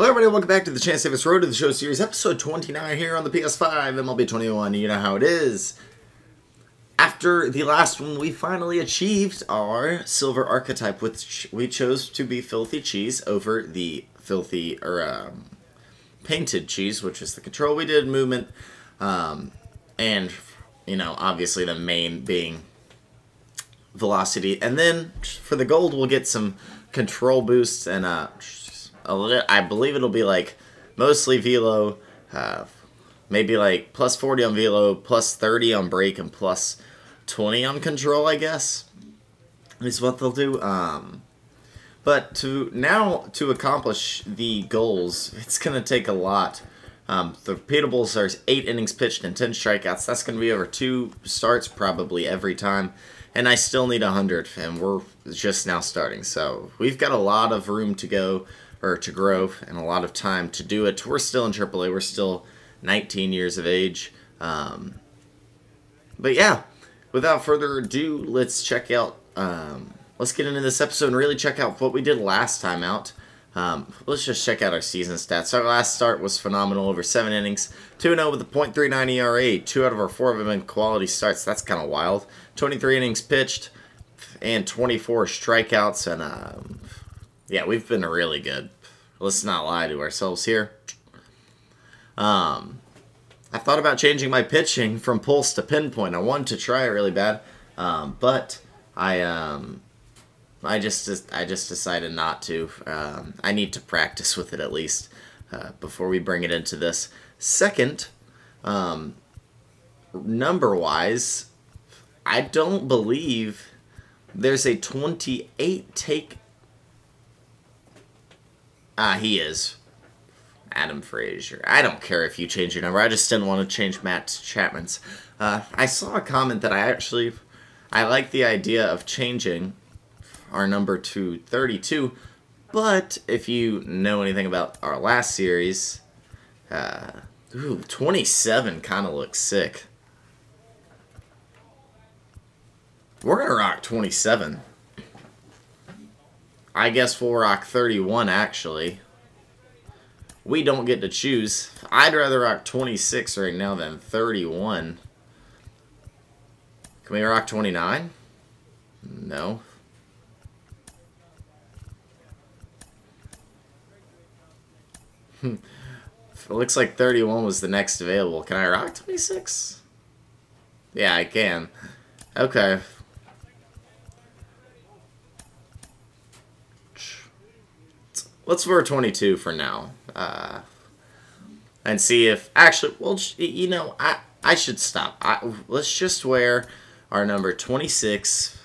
Hello, everybody. Welcome back to the Chance Davis Road to the Show series, episode 29 here on the PS5, MLB 21. You know how it is. After the last one, we finally achieved our silver archetype, which we chose to be Filthy Cheese over the Filthy, or um, Painted Cheese, which is the control we did, movement, um, and, you know, obviously the main being velocity. And then for the gold, we'll get some control boosts and, uh, a little, I believe it'll be like mostly velo, uh, maybe like plus 40 on velo, plus 30 on break, and plus 20 on control, I guess, is what they'll do. Um, but to now to accomplish the goals, it's going to take a lot. Um, the repeatables are eight innings pitched and 10 strikeouts. That's going to be over two starts probably every time. And I still need 100, and we're just now starting. So we've got a lot of room to go or to grow and a lot of time to do it. We're still in AAA. We're still 19 years of age. Um, but yeah, without further ado, let's check out. Um, let's get into this episode and really check out what we did last time out. Um, let's just check out our season stats. Our last start was phenomenal, over seven innings, 2 0 with a .39 ERA. Two out of our four have been quality starts. That's kind of wild. 23 innings pitched and 24 strikeouts, and um, yeah, we've been really good. Let's not lie to ourselves here. Um, I thought about changing my pitching from pulse to pinpoint. I wanted to try it really bad, um, but I um, I just I just decided not to. Um, I need to practice with it at least uh, before we bring it into this. Second, um, number wise, I don't believe there's a 28 take Ah, he is. Adam Frazier. I don't care if you change your number. I just didn't want to change Matt Chapman's. Uh, I saw a comment that I actually, I like the idea of changing our number to 32. But if you know anything about our last series, uh, ooh, 27 kind of looks sick. We're going to rock 27. I guess we'll rock 31, actually. We don't get to choose. I'd rather rock 26 right now than 31. Can we rock 29? No. Hmm. it looks like 31 was the next available. Can I rock 26? Yeah, I can. Okay. Let's wear 22 for now. Uh, and see if actually, well, you know, I I should stop. I, let's just wear our number 26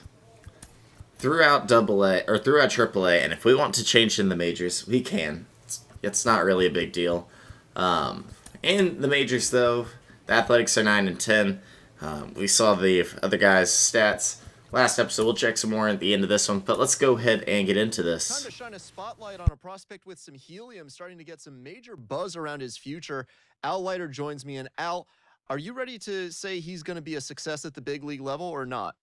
throughout double A or throughout triple A, and if we want to change in the majors, we can. It's, it's not really a big deal. Um, in the majors, though, the Athletics are 9 and 10. Um, we saw the other guys' stats last episode. We'll check some more at the end of this one, but let's go ahead and get into this. Time to shine a spotlight on a prospect with some helium, starting to get some major buzz around his future. Al Leiter joins me, and Al, are you ready to say he's going to be a success at the big league level or not?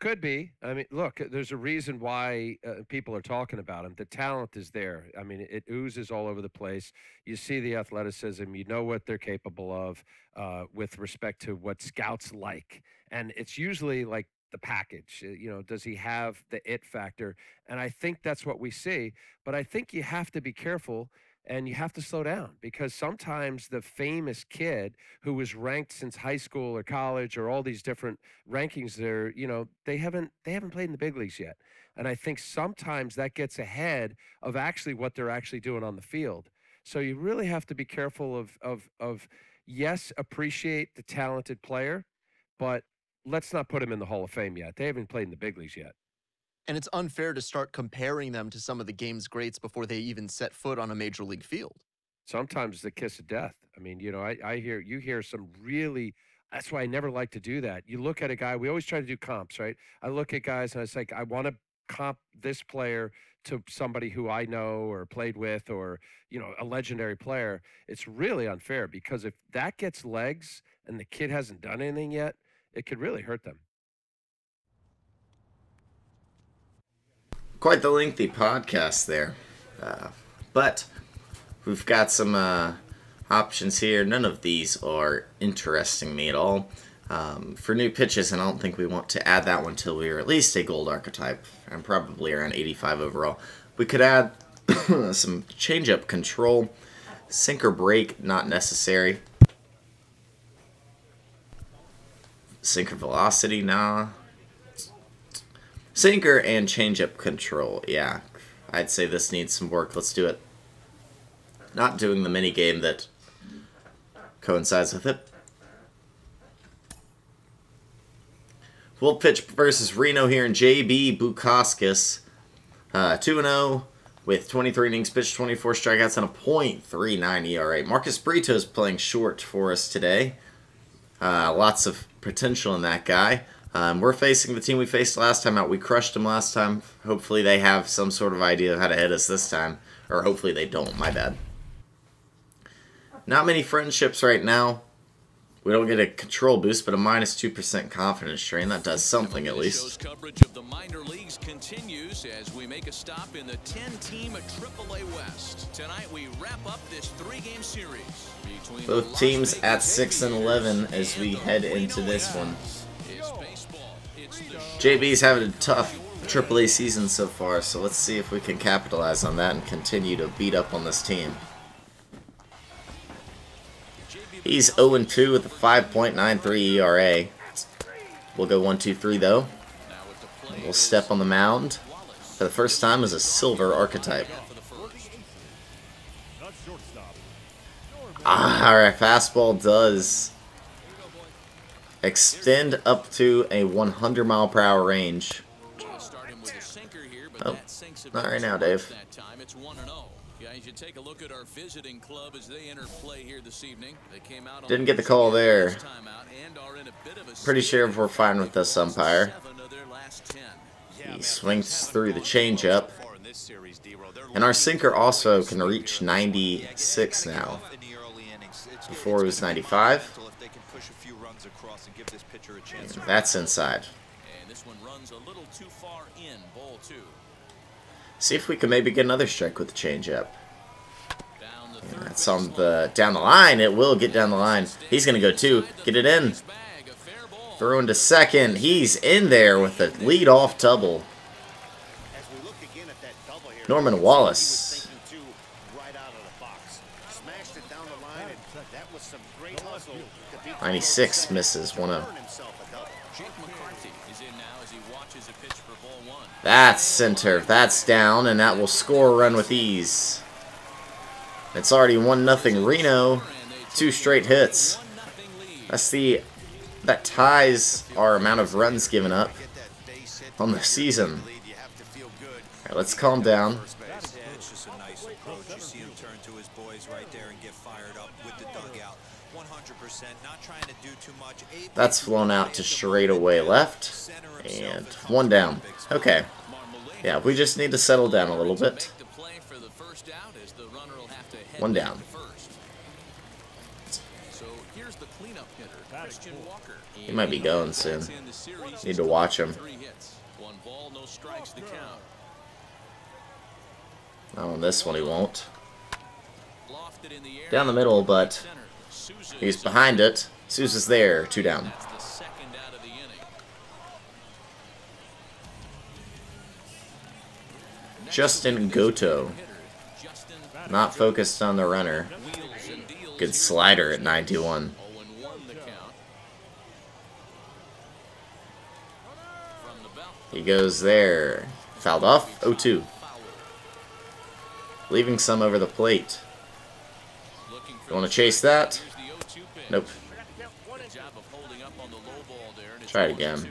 Could be. I mean, look, there's a reason why uh, people are talking about him. The talent is there. I mean, it oozes all over the place. You see the athleticism. You know what they're capable of uh, with respect to what scouts like. And it's usually like the package. Uh, you know, does he have the it factor? And I think that's what we see. But I think you have to be careful and you have to slow down because sometimes the famous kid who was ranked since high school or college or all these different rankings there you know they haven't they haven't played in the big leagues yet and i think sometimes that gets ahead of actually what they're actually doing on the field so you really have to be careful of of of yes appreciate the talented player but let's not put them in the Hall of Fame yet. They haven't played in the big leagues yet. And it's unfair to start comparing them to some of the game's greats before they even set foot on a major league field. Sometimes the kiss of death. I mean, you know, I, I hear you hear some really that's why I never like to do that. You look at a guy, we always try to do comps, right? I look at guys and I say, I want to comp this player to somebody who I know or played with or, you know, a legendary player. It's really unfair because if that gets legs and the kid hasn't done anything yet, it could really hurt them. Quite the lengthy podcast there. Uh, but We've got some uh, options here. None of these are interesting me at all. Um, for new pitches, and I don't think we want to add that one until we are at least a gold archetype, and probably around 85 overall. We could add some change-up control, sinker break, not necessary. Sinker velocity, nah. Sinker and change-up control, yeah. I'd say this needs some work. Let's do it. Not doing the mini game that coincides with it. We'll pitch versus Reno here in JB Bukauskas. Uh, 2-0 with 23 innings pitched, 24 strikeouts, and a .39 ERA. Marcus Brito is playing short for us today. Uh, lots of potential in that guy. Um, we're facing the team we faced last time out. We crushed them last time. Hopefully they have some sort of idea of how to hit us this time. Or hopefully they don't. My bad. Not many friendships right now. We don't get a control boost, but a minus 2% confidence strain. That does something at least. Minor leagues continues as we make a stop in the 10-team AAA West. Tonight we wrap up this three-game series between Both teams at 6 and 11 as we head into this one. It's baseball. It's the JB's having a tough AAA season so far, so let's see if we can capitalize on that and continue to beat up on this team. He's 0-2 with a 5.93 ERA. We'll go 1-2-3 though. Now with the play We'll step on the mound for the first time as a silver archetype. for the first. Ah, our fastball does extend up to a 100 mile per hour range. Gonna start him with a sinker here, but Oh, that sinks it not right now, Dave. That time it's 1 and 0. Guys, you take a look at our visiting club as they enter play here this evening. They came out Didn't get the call there. last time out and are in a bit of a Pretty sure we're fine with this umpire. Seven of their last 10. He swings through the changeup. And our sinker also can reach 96 now. Before it was 95. That's inside. And this one runs a little too far in, ball two. See if we can maybe get another strike with the changeup. Down the third That's on the down the line. It will get down the line. He's gonna go two. Get it in. bag, a fair ball. Throw into second. He's in there with a lead off double. Norman Wallace. Ninety-six misses at that That's center. That's down, and that will score a run with ease. It's already one nothing Reno. Two straight hits. That's the that ties our amount of runs given up on the season. right, let's calm down. First base. Yeah, it's just a nice approach. You see him turn to his boys right there and get fired up with the dugout. 100%, not trying to do too much. Able That's flown out to straight away left. And one down. Okay. Marmolejo Yeah, we just need to settle down a little bit. make the play for the first out as the runner will have to head One down. to first. So here's the cleanup hitter, Christian Walker. He might be going soon. Bats in the series. Need to watch him. Three hits. One ball, no strikes to oh, count. Not on this one, he won't. Lofted in the air. Down the middle, but Center. Souza he's is behind it. Sousa's there. Two down. That's the second out of the inning. Next Justin Goto. Not focused on the runner. Good slider at 91. 0-1 the count. From the belt. He goes there. Fouled off. 0-2. Leaving some over the plate. You want to chase that? Here's the 0-2 pitch. Nope. Try it again.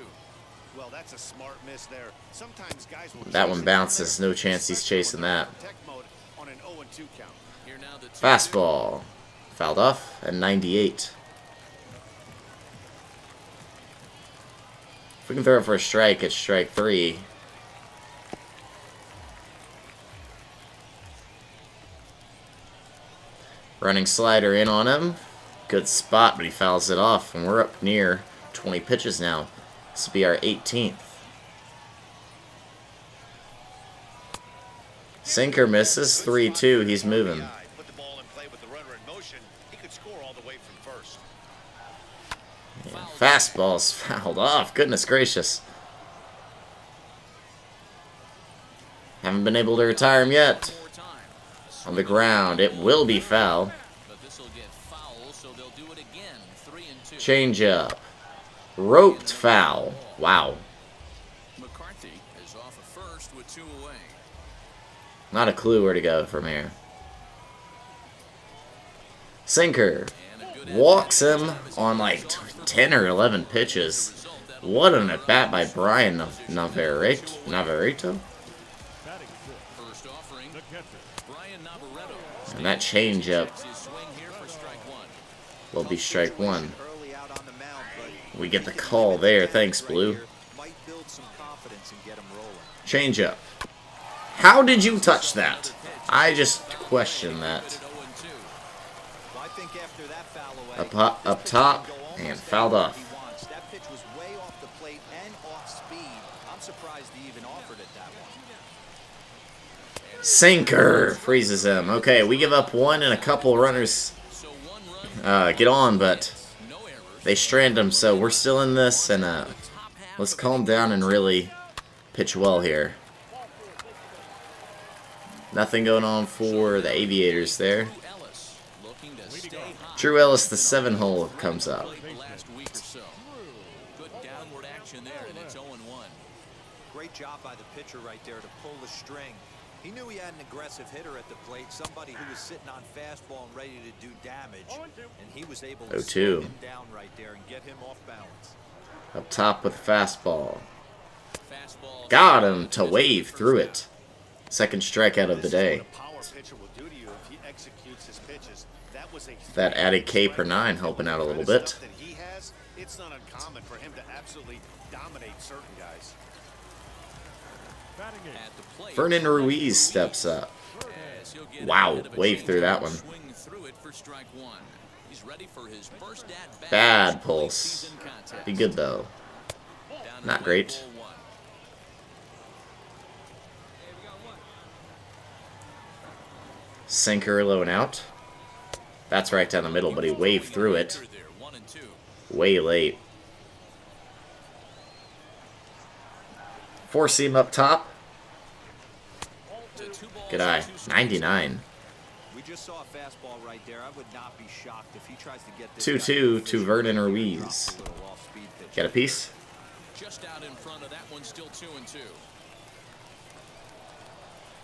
Well, that's a smart miss there. Sometimes guys will That one bounces. No chance he's chasing that. protect mode on an 0-2 count. Here now the 2-2. Fastball. Fouled off at 98. If we can throw it for a strike, it's strike three. Running slider in on him. Good spot, but he fouls it off, and we're up near 20 pitches now. This will be our 18th. Sinker misses 3-2. He's moving. Fastball fastball's fouled off. Goodness gracious. Haven't been able to retire him yet. On the ground. It will be foul. Change up. Roped foul. Wow. McCarthy is off a first with two away. Not a clue where to go from here. Sinker. And a good Walks him on like 10 or 11 pitches. What an at bat by Brian Navarrete. Navarrete? first offering. Brian Navarreto And that changeup takes his swing here for strike one. will be strike one. Early out on the mound, but We get the call there. Thanks, Blue. Change. Changeup. How did you touch that? I just question that. 0 and 2. Well, I think after that foul away, Up, up, up top and fouled off. Sinker freezes him. Okay, we give up one and a couple runners uh, get on, but. They strand him, so we're still in this, and uh, let's calm down and really pitch well here. Nothing going on for the Aviators there. Drew Ellis the seven hole, comes up. Played the last week or so. Good downward action there, and it's 0 and 1. Great job by the pitcher right there to pull the string. He knew he had an aggressive hitter at the plate, somebody who was sitting on fastball and ready to do damage, and he was able to Oh, slow two. him down right there and get him off balance. Up top with the fastball. Fastball. Got him to wave through it. Second strikeout of the day. what a power pitcher will do to you if he executes his pitches. That was a That added K per nine helping out a little bit. stuff that he has, it's not uncommon for him to absolutely dominate certain guys. At the plate, Vernon Ruiz steps up. Wow, wave through that one. Bad pulse. Be good though. Not great. Sinker low and out. That's right down the middle, but he waved through it. Way late. Four seam up top. To two balls Good eye. 99. We just saw a fastball right there. I would not be shocked if he tries to get this 2-2 to efficient. Vernon a Ruiz. little off-speed pitch. Get a piece? Just out in front of that one, still two and two.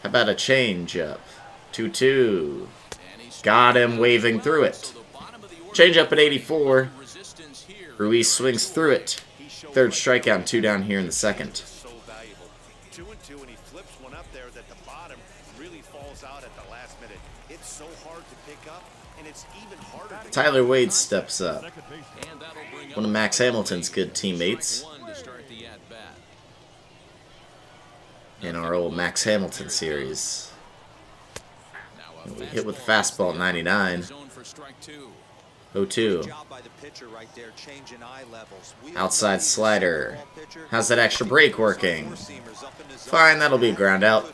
How about a change up? 2-2. Got him waving through it. So the bottom of the order Change up at 84. Ruiz swings through it. Third what strikeout two down here in the second. Tyler Wade steps up. One of Max Hamilton's good teammates in our old Max Hamilton series. We hit with the fastball fastball at 99. zone for strike two. 0-2. Job by the pitcher right there, changing eye levels. We Outside slider. How's that extra break working? Fine, that'll be a ground out.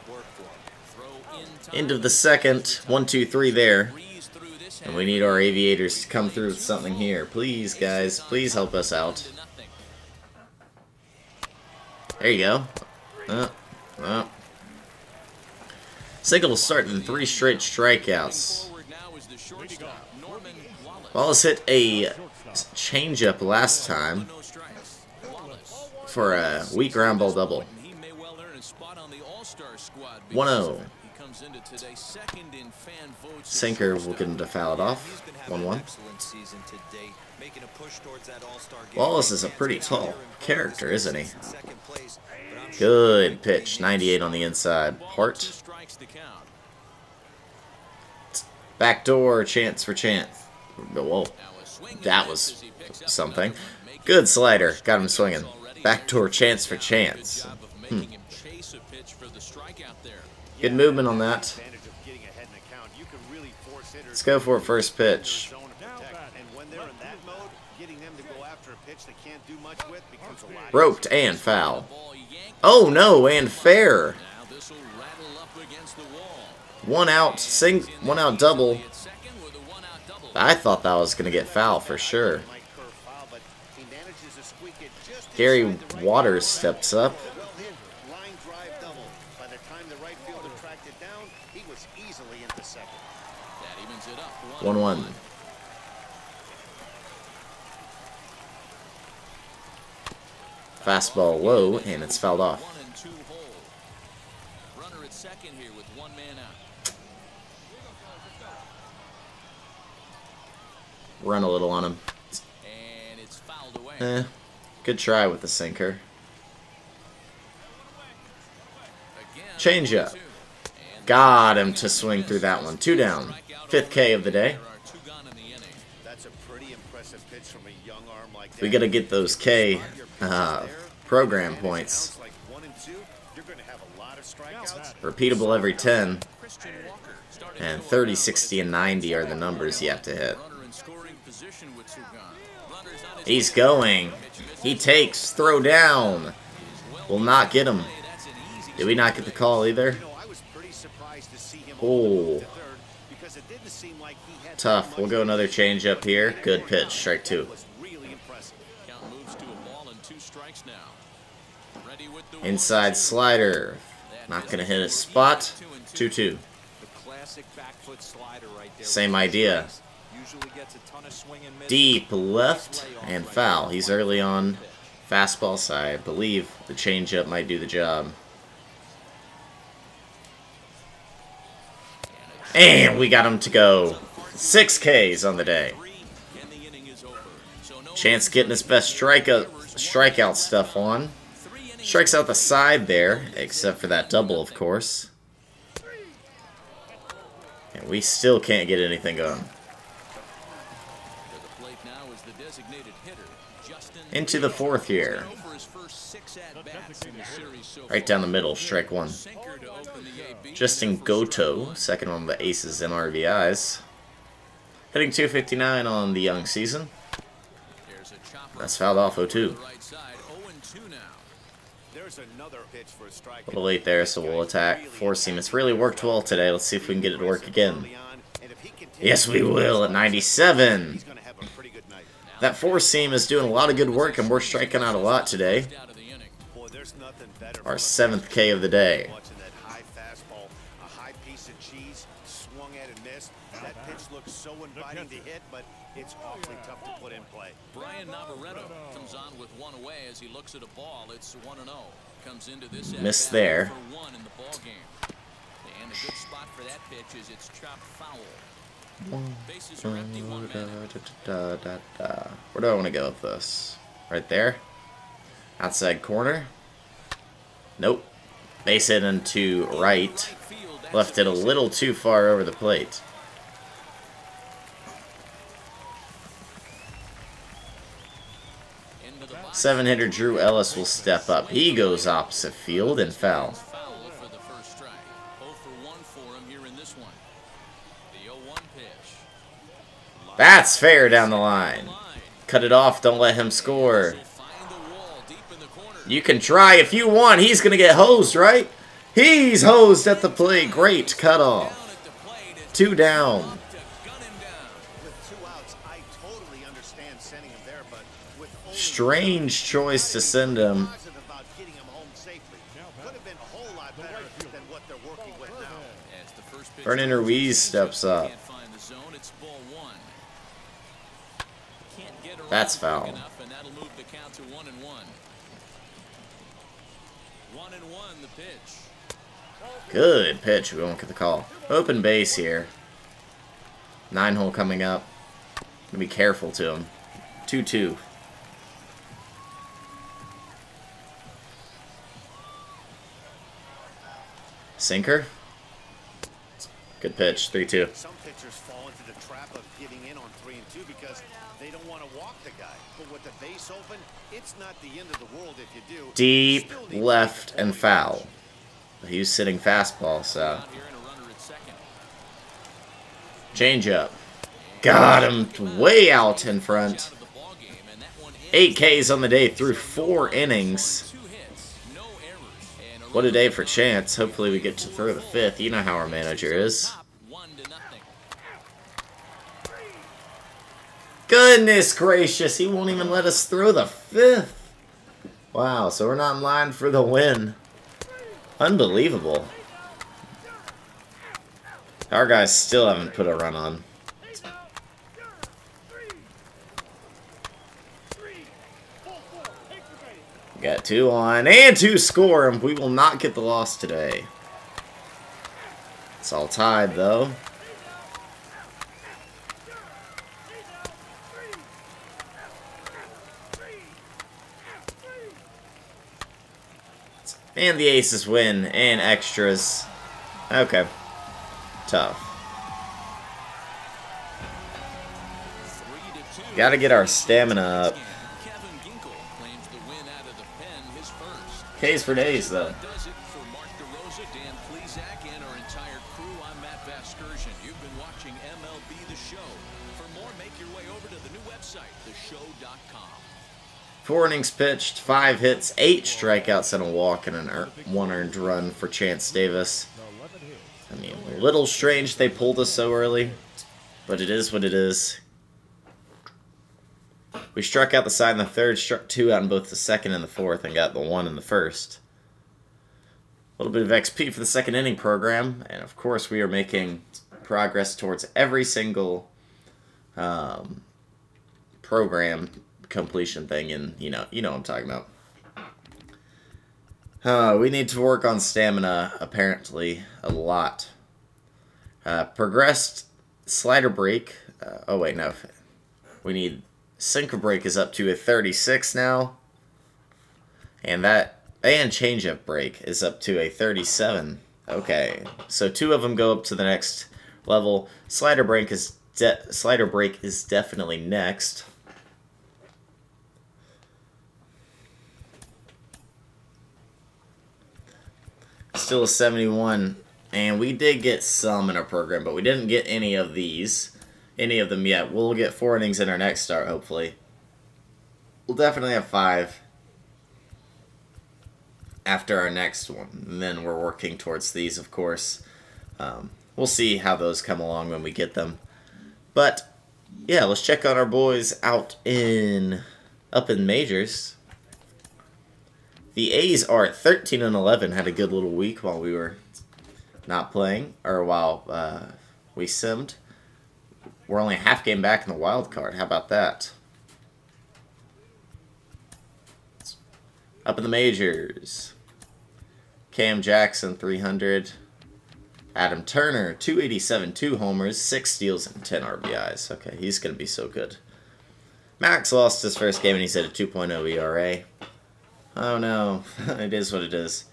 End of the second. One, two, three there. And we need our aviators to come through with something here. Please, guys, please help us out. There you go. Uh, uh. Single starting three straight strikeouts. Wallace. Hit a changeup last time for a weak ground ball double. He may well earn a spot on the All-Star squad. 1-0. Because of it. He comes into today second in fan votes. Sinker will get him to foul it off. been having an 1-1. excellent season to date, making a push towards that All-Star game. Wallace is a pretty tall character, isn't he? Second place, but I'm sure Good pitch. 98 on the inside. Hart. Backdoor chance for chance. Whoa. Now a swing and That was as he picks up something. another one, making Good slider. Got him swinging. Backdoor chance for chance. Good a. Good movement on that. Let's go for it first pitch. to to a a Roped and foul. Oh no, and fair. One out, sing, one out double. A. I thought that was gonna get foul for sure. Gary Waters steps up. 1 1. Fastball low, and it's fouled off. One and two hole. Runner at second here with one man out. Run a little on him. And it's fouled away. Eh, good try with the sinker. Change up. Got him to swing through that one. Two down. Fifth K of the day. there are two gone in the inning. That's a pretty impressive pitch from a young arm like that. We gotta get those K uh, program and if it points. sounds like one and two, you're gonna have a lot of strikeouts. Repeatable every 10. Christian Walker starting And 30, 60, and 90 are the numbers you have to hit. Runner in scoring position with two gone. Runner's on his He's going. He takes. Throw down. Will not get him. That's an easy Did we not get the call either? You Tough. We'll go another change up here. Good pitch. Strike two. To a Inside slider. Not gonna hit his spot. 2 2. The classic back foot slider right there. Same idea. a. Deep left and foul. He's early on fastball side. I believe the changeup might do the job. And we got him to go. Six Ks on the day. Chance getting his best strikeout strikeout stuff on. Strikes out the side there, except for that double, of course. And we still can't get anything going. Into the fourth here. Right down the middle, strike one. Justin Goto, second on the Aces and RBIs. Hitting 259 on the young season. There's a chopper That's fouled off to 0-2. the right side. 0-2 now. There's another pitch for a little late there, so we'll attack. Four seam. It's really worked well today. Let's see if we can get it to work again. Yes, we will at 97. He's gonna have a pretty good night. That four seam is doing a lot of good work, and we're striking out a lot today. Out of the inning. Boy, there's nothing better. Our seventh K of the day. Pitch looks so inviting to hit, but it's awfully tough to put in play. Brian Navarreto comes on with one away as he looks at a ball. It's 1 0. Comes into this Missed there. One in the ball game. And a good spot for that pitch is it's chopped foul. Bases are empty, one man. Da, da, da, da. Where do I want to go with this? Right there? Outside corner? Nope. Base hit into right. Right field, that's Left it a little too far over the plate. Into the box. Seven hitter Drew Ellis will step up. He goes opposite field and foul. Foul for the first strike. 0 for 1 for him here in this one. The 0-1 pitch. That's fair down the line. Cut it off. Don't let him score. Will find the wall deep in the corner. You can try if you want. He's going to get hosed, right? He's hosed at the plate. Great cutoff. Down at the plate, it's Two down. Now. choice to send him. Vernon Ruiz steps up. That's foul. Good pitch. We won't get the call. Open base here. Nine hole coming up. Gonna be careful to him. 2 2. Sinker. Good pitch. 3 2. Some pitchers fall into the trap of giving in on three and two because they don't want to walk the guy. But with the base open, it's not the end of the world if you do. Deep Still left and pulling. foul. He was sitting fastball, so. Out here and a runner at second. Change up. Got him way out in front. Out of the ball game, and that one ends Eight Ks on the day through four innings. What a day for Chance. Hopefully we get to throw the fifth. You know how our manager is. Goodness gracious, he won't even let us throw the fifth. Wow, so we're not in line for the win. Unbelievable. Our guys still haven't put a run on. Got two on and two score, and we will not get the loss today. It's all tied, though. And the aces win, and extras. Okay. Tough. Gotta get our stamina up. K's for days, though. Does it for Mark DeRosa, Dan Plesac, and our entire crew. I'm Matt. You've been watching MLB The Show. For more, make your way over to the new website, theshow.com. Four innings pitched, five hits, eight strikeouts, and a walk, and an ear- one earned run for Chance Davis. I mean, a little strange they pulled us so early, but it is what it is. We struck out the side in the third, struck two out in both the second and the fourth, and got the one in the first. A little bit of XP for the second inning program, and of course, we are making progress towards every single um, program completion thing, and you know, you know what I'm talking about. Uh, we need to work on stamina, apparently, a lot. Uh, progressed slider break. Uh, oh, wait, no. We need sinker break is up to a 36 now. And that, and changeup break is up to a 37. Okay, so two of them go up to the next level. Slider break is de- slider break is definitely next. Still a 71. And we did get some in our program, but we didn't get any of these. Any of them yet. We'll get four innings in our next start, hopefully. We'll definitely have five after our next one. And then we're working towards these, of course. Um, we'll see how those come along when we get them. But, yeah, let's check on our boys out in... up in majors. The A's are at 13 and 11. Had a good little week while we were not playing, or while uh, we simmed. We're only half game back in the wild card. How about that? Up in the majors. Cam Jackson, 300. Adam Turner, 287, 2 homers, 6 steals, and 10 RBIs. Okay, he's going to be so good. Max lost his first game and he's at a 2.0 ERA. Oh no, it is what it is.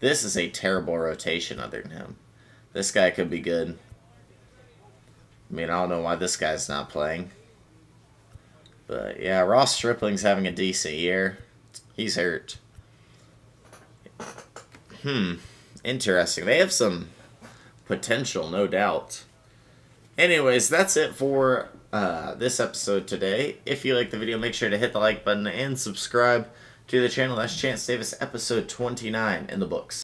This is a terrible rotation other than him. This guy could be good. I mean, I don't know why this guy's not playing. But yeah, Ross Stripling's having a decent year. He's hurt. Hmm, interesting. They have some potential, no doubt. Anyways, that's it for uh, this episode today. If you like the video, make sure to hit the like button and subscribe to the channel. That's Chance Davis, episode 29 in the books.